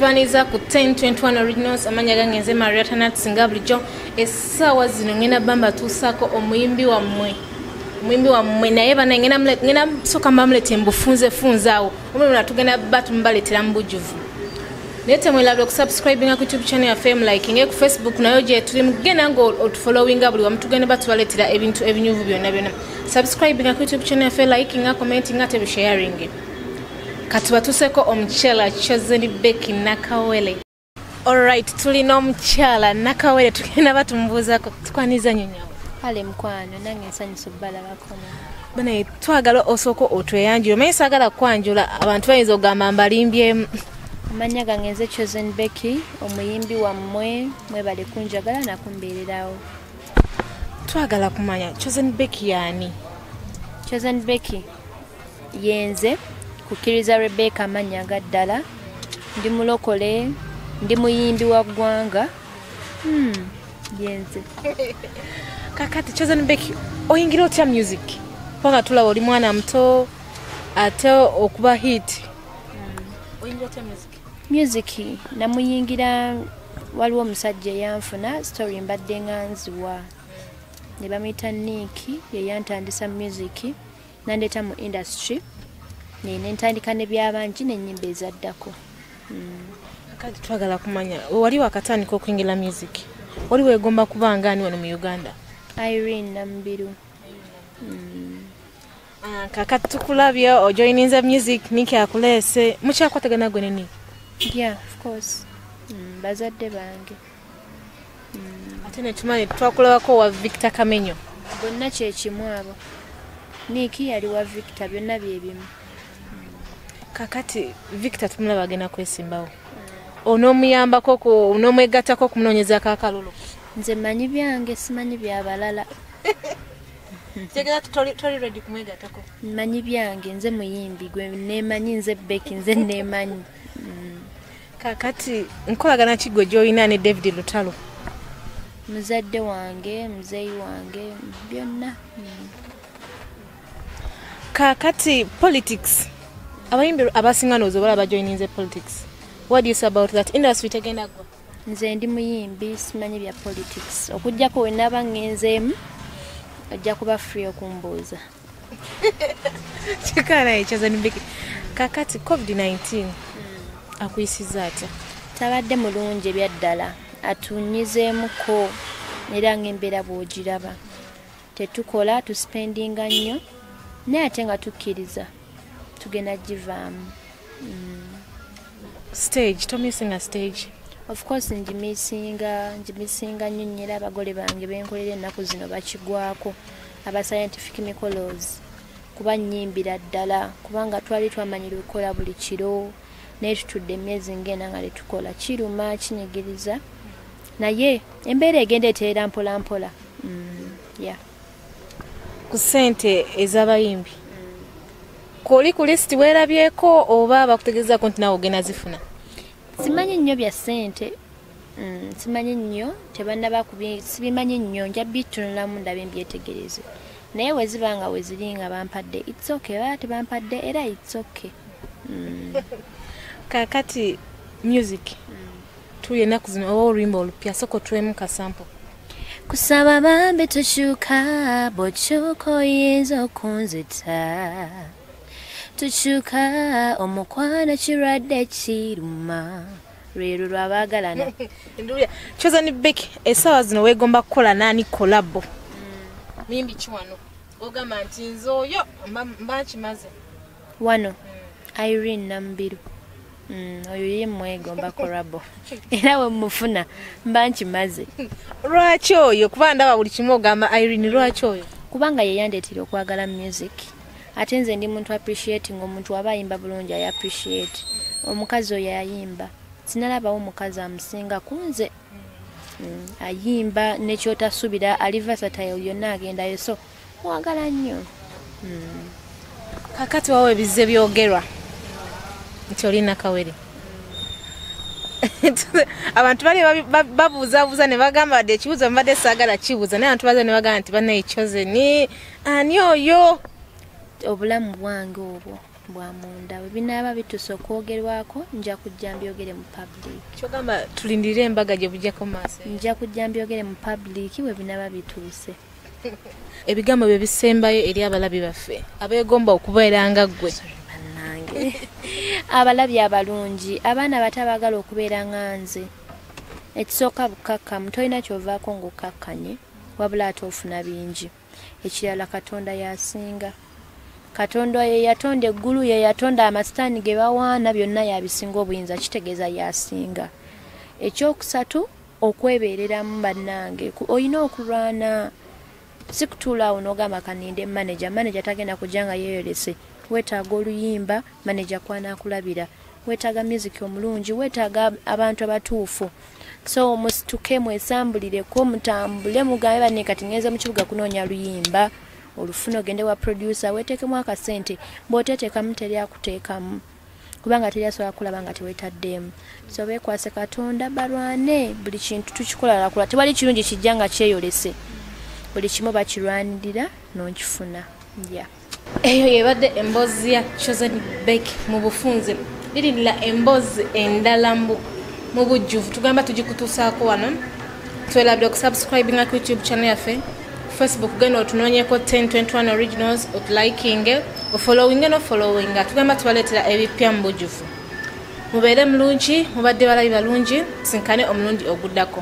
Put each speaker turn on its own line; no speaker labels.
tubaniza ku 1021 originals. Amanya gange nze maria tanat singa bulijjo. Essaawa zino ngenda bamba tuusaako omuyimbi wammwe. Omuyimbi wammwe. Naye bana ngenda soka mbamulete mbufunze funze awo. Omulumula tugenda ba tumubaletera mu bujjuvu naye temwerabira okusubscribinga ku youtube channel yaffe mlikinge ku facebook nayo gye tuli mugenda nga otufollowinga buli wamu tugenda batubaletera ebintu ebinyuvu byonna byonna. Subscribinga ku youtube channel yaffe likinga commentinga ate bisharinge kati batuuseko omukyala chosen beki nakawele. Alright tulina omukyala nakawele tugenda batumubuuzako tukwaniza nyonyawe
kale mukwano nange nsanyusa obbalabakona
banaye twagala osooka otweyanjula omanyi saagala kwanjula abantu bayinza okugamba mbalimbyemu
amanya gange nze chosen becky omuyimbi wammwe mwebale kunjagala nakumbeererawo
twagala kumanya chosen beki yaani?
Chosen becky yenze kukkiriza rebeka amannya aga ddala. Ndi mulokole ndi muyimbi wa ggwanga. Hmm, yenze.
Kakati chosen beki oyingira otya music? Kubanga tulaba oli mwana muto ate okuba hit. Music?
Music namuyingira waliwo omusajja eyanfuna story mbadde nga nziwa. Ne bamuyita niiki yeyantandisa music nandeeta mu industry ne nentandika ne byabangi nenyimba ezaddako.
Kakati twagala kumanya wali wakatandika okuyingira music? Wali wegomba kuba ngaani wano mu uganda?
Irene namubiru
Ah, kakati tukulabye ojoininze music niki akuleese mukyakwatagana gwe neni
yeah of course. Mm, bazadde bange.
Ate netumanyi twakulabako wa victor kamenyo.
Bonna kyekimu abo. Niiki yali wa victor byonna byebimu
kakati victor tumulaba agenda kwesimbawo. Onoomuyambako onoomwegattako okumunonyeza kakalulu.
Nze manyi byange simanyi byabalala. Manyi byange nze muyimbi gwe nemanyi nze beki nze nemanyi.
Kakati nkolagana ki gwe gyolina ne david lutalo
muzadde wange muzeeyi wange byonna. Mm.
kakati politics abayimbi abasinga nooza balaba bajoininze politics. What say about that? Industry tegenda gwa?
Nze ndi muyimbi simanyi bya politics. Okugjako wenaba ŋŋenzeemu ojja kuba free okumbuuza.
Kikana ekyazanibiki kakati covid-19 akuyisiza atya?
Tabadde mulungi ebyaddala. Atunyizeemuko era ng'embeera bw'ogiraba. Tetukola tusipendinga nnyo naye ate nga tukkiriza tugenda givaamu
stage tomisinga stage.
of course njimisinga njimisinga nnyo nnyo era abagole bange benkolera ennaku zino bakigwako aba scientific micolos kuba nnyimbira ddala kubanga twali twamanyira okukola buli kiro naye tutudde emyezi ngena nga tetukola. Kiruma kinyigiriza. Naye embeera egenda eteera mpola mpola. Mm, yeah.
ku ssente ez'abayimbi koli ku lisiti weerabyeko oba bakutegeezako nti naawe ogenda zifuna?
Simanyi nnyo bya ssente. Mm, simanyi nnyo tebannaba kubi- sibimanyi nnyo. Nja bitunulamu ndabe mbyetegereze. Naye we ziba nga we ziri nga bampadde its okay baba tebampadde era its okay. Mm.
kakati music tuli ennaku zino oba oluyimba olupya soko tuwemu kasampo
kusaba bambi tukyuka bw'okyuka oyinza okunzita tukyuka omukwano kirwadde kiruma. Lwero lwabaagalana
kyozani beki essaawa zino weegomba kukola naani kolabo muyimbi kiwano ogamba nti nze oyo mba- mba nkimaze.
Wano irene namubiru Mm, oyo ye mwegomba korabo era wemufuna mba nkimaze.
Lwaki oyo? Kuba ndaba buli kimu ogamba irene lwaki oyo?
Kubanga yeyandeetera okwagala music ate nze ndi muntu appreciating omuntu aba ayimba bulungi ayi appreciate omukazi oyo ayimba. Sinalabawo omukazi amusinga ku nze. Mm, ayimba nekyotasuubira ali versatile yonna agendayo so mwagala nnyo.
Kakati wawo ebize byogerwa? Nti olina kawere abantu bali babuuzabuuza ne bagamba badde ekibuuzo mbadde saagala kibuuza. Naye abantu baza ne bagamba nti banaekyoze ni ani oyo
obulamu bwange obwo bwa munda bwe binaaba bituuse okwogerwako nja kujja mbyogere mu public.
Kyogamba tulindire embaga gye bujjako maaso.
Nja kujja mbyogere mu public bwe binaaba bituuse.
Ebigambo bye bisembayo eri abalabi baffe abeegomba okubeera nga ggwe.
Abalabi abalungi abaana bato abaagala okubeera nga nze. Ekisooka bukakkamu tolina kyovaako ng'okkakkanye wabula ate ofuna bingi. Ekirala katonda yasinga katonda ye yatonda eggulu ye yatonda amasitaani ge bawaana byonna yabisinga obuyinza kitegeeza yasinga. Ekyokusatu okwebeereramu bannange. Olina okulwana si kutuula awo n'ogamba kaninde maneja maneja tagenda kujja nga yeeyolese. Weetaaga oluyimba maneja kwanaakulabira. Weetaaga music omulungi weetaaga abantu abatuufu. So musituke mwesambulireko mutambule mugambe banne kati ngenze mu kibuga kunoonya luyimba olufuna ogende wa producer weeteekemu akasente bw'oteteekamu teri akuteekamu. Kubanga teri asobola kulaba nga teweetaddemu. So beekwase katonda balwane. Buli kintu tukikola lakula tewali kirungi kijja nga kyeyolese. Buli kimu bakirwanirira n'okifuna. Ya
eyo yebadde emboozi ya chosen bek mu bufunze. Lirinira emboozi endala mu bujjuvu. Tugamba tugikutuusaako wano. Twelabire okusubscribinga ku youtube channel yaffe facebook genda otunoonyeko 1021 originals otulikinge ofollowinge nofollowinga tugamba tubaleetera ebipya mu bujjuvu mubeere mulungi mubadde balabi balungi sinkane omulundi oguddako